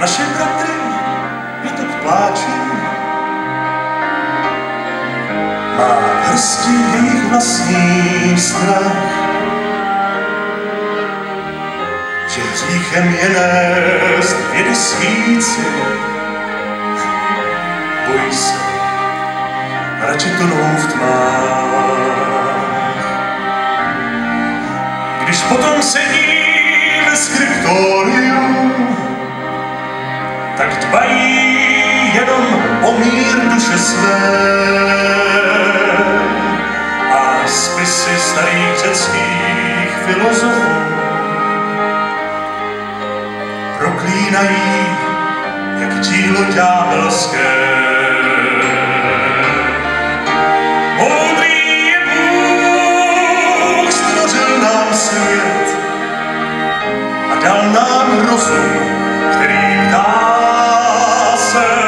naše bratry je to k pláči. Má hrsti jejich vlastní strach, že hříchem je nést vědy svíci. Bojí se, radši tonou v tmách. Když potom sedí ve skriptoriu, tak dbají jenom o mír duše své. A spisy starých řeckých filozofů proklínají, jak dílo ďábelské. Dal nám rozum, který ptá se.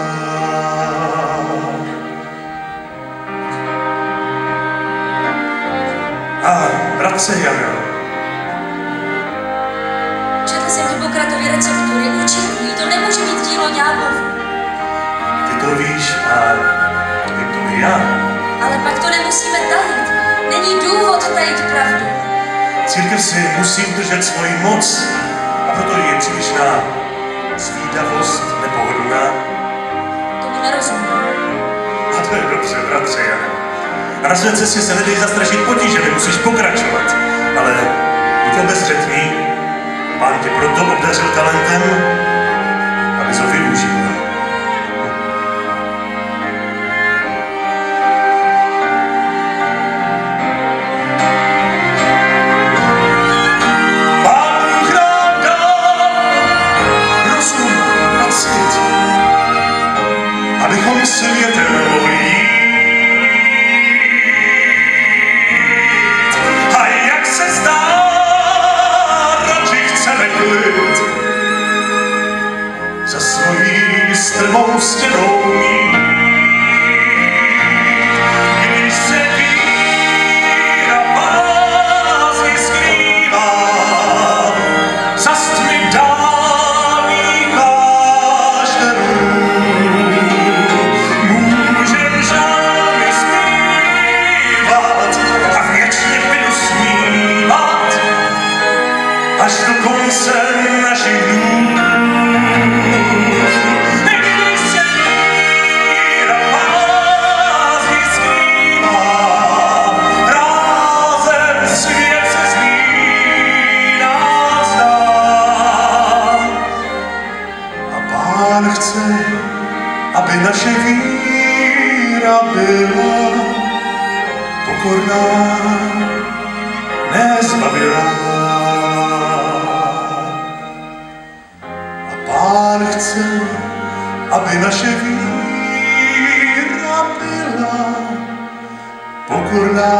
A bratře Jano, Četl jsem Hippokratovy receptury, účinkují, to nemůže být dílo ďáblovu. ty to víš a vím to i já. Ale pak to nemusíme tajit. Není důvod tajit pravdu. Církev si musí udržet svoji moc a proto je přílišná zvídavost nepohodlná. Tomu nerozumím. A to je dobře, bratře Jano. Na své cestě se nedej zastrašit potížemi, musíš pokračovat. Ale buď obezřetný, pán tě proto obdařil talentem, abys ho využil. Abychom světem mohli закрыть За своим стремом стеной chce, aby naše víra byla pokorná, kapila pokorná.